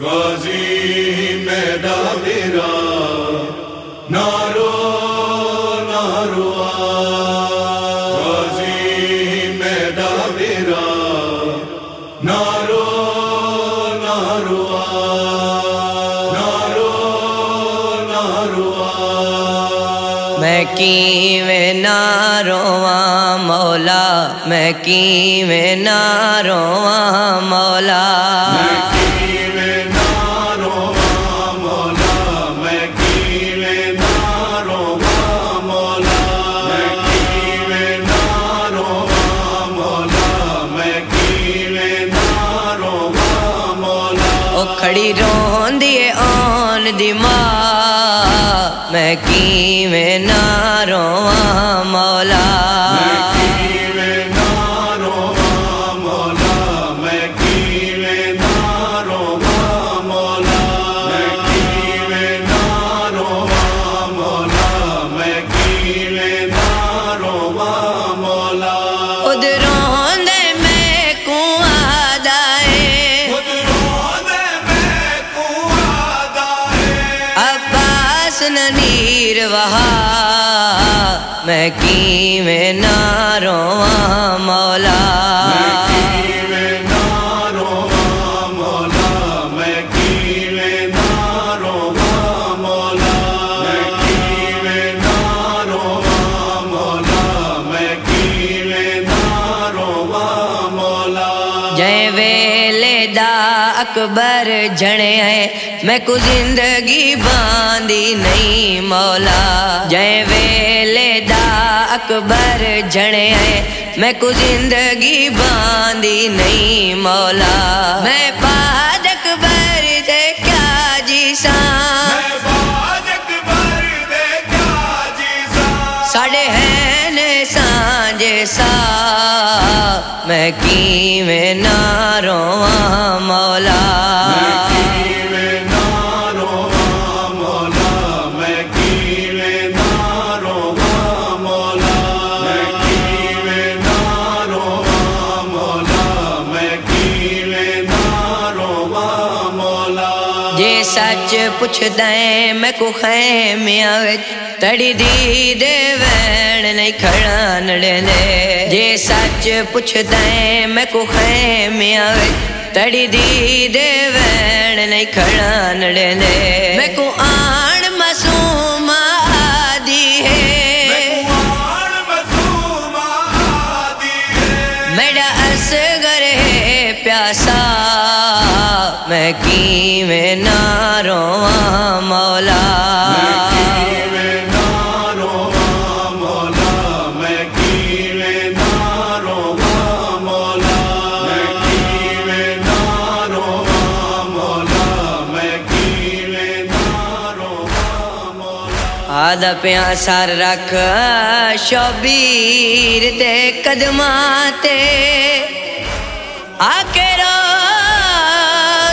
غازی میرا میرا نارو نارو غازی میرا میرا نارو نارو نارو نارو میں کیویں نہ رواں مولا میں کیویں نہ رواں مولا او کھڑی روندی اے آن دی ماں میں کیویں نہ رواں عباس ننیر وہا میں کیویں نہ رواں مولا دا اکبر جنے ہیں میں کو زندگی باندھی نہیں مولا۔ جے ویلے دا اکبر جنے ہیں میں کو زندگی باندھی نہیں مولا۔ میں پاد میں کیویں نہ رواں مولا؟ سچ پوچھ دیں میں کو خیمیاں وچ ਤੜੀਦੀ ਦੇ ਵੈਣ ਨਹੀਂ ਖੜਾ ਨੜਨੇ ਜੇ ਸੱਚ ਪੁੱਛਦਾ ਮੈਂ ਕੋ ਖੈਮਿਆ ਵਿੱਚ ਤੜੀਦੀ ਦੇ ਵੈਣ ਨਹੀਂ ਖੜਾ ਨੜਨੇ ਮੈਂ ਕੋ ਆਦਾ ਪਿਆ ਸਰ ਰੱਖ ਸ਼ਬੀਰ ਦੇ ਕਦਮਾਂ ਤੇ। ਆਖੇਰਾ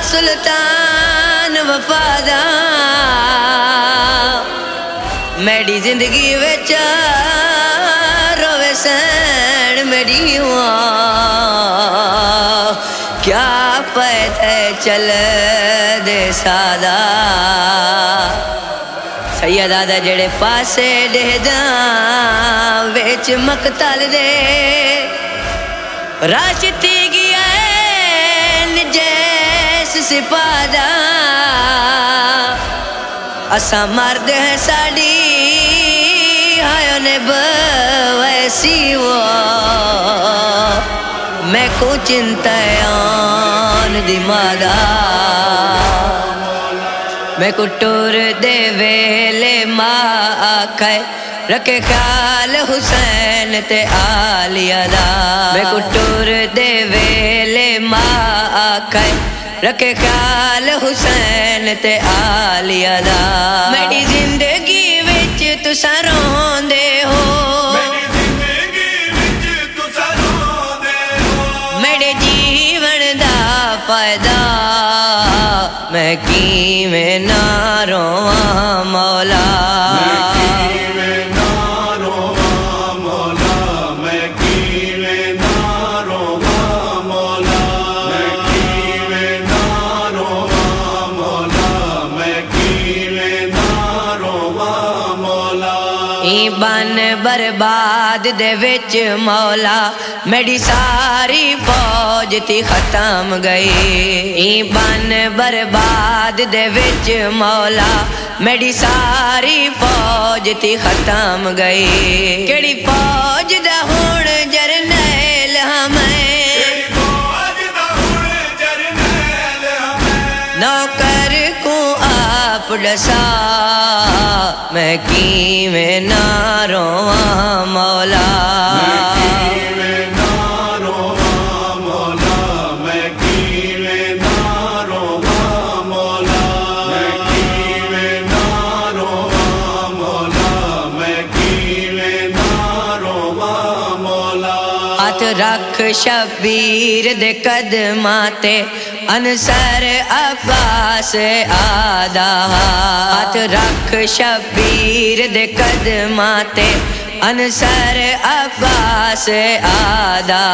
ਸੁਲਤਾਨ ਵਫਾਦਾ। ਮੇਰੀ ਜ਼ਿੰਦਗੀ ਵਿੱਚ ਰੋਵੇ ਸਣ ਮੇਰੀ ਹੁਆ ਕਿਆ ਪਤਾ ਚੱਲ ਦੇ ਸਾਦਾ। ਯਾਦਾਂ ਦਾ ਜਿਹੜੇ ਪਾਸੇ ਦੇ ਡਹਿਦਾ ਵਿੱਚ ਮਕਤਲ ਦੇ ਰਾਸ਼ਤੀ ਗਿਆ ਨਜੈਸ ਸਿਪਾਦਾ। ਅਸਾਂ ਮਰਦ ਹੈ ਸਾਡੀ ਹਾਇਓ ਨੇ ਬਵੈਸੀ ਵੋ। ਮੈਂ ਕੋ ਚਿੰਤਾ ਆਨ ਦਿਮਾਦਾ دی مادا میں کو ٹور دے ویلے ماں آکھائے رکھے خیال حسین تے آلیا دا میں کو ٹور دے ویلے ماں آکھائے رکھے خیال حسین not on ਬਨ ਬਰਬਾਦ ਦੇ ਵਿੱਚ ਮੌਲਾ। ਮੇਰੀ ਸਾਰੀ ਫੌਜ ਤੀ ਖਤਮ ਗਈ। ਈ ਬਨ ਬਰਬਾਦ ਦੇ ਵਿੱਚ ਮੌਲਾ। ਮੇਰੀ ਸਾਰੀ ਫੌਜ ਤੀ ਖਤਮ ਗਈ। ਕਿਹੜੀ ਫੌਜ ਦਾ ਹੋ ڈسا میں کی میں نہ رواں مولا۔ ہاتھ رکھ شبیر دے قدماں تے انصر عباس آدھا ہاتھ رکھ شبیر دے قدماں تے انصر عباس آدھا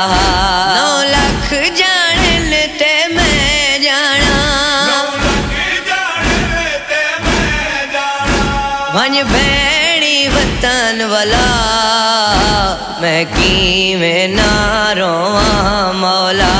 نو لکھ جانن تے میں جانا ونج بینی وطن والا میں کی میں نہ رواں مولا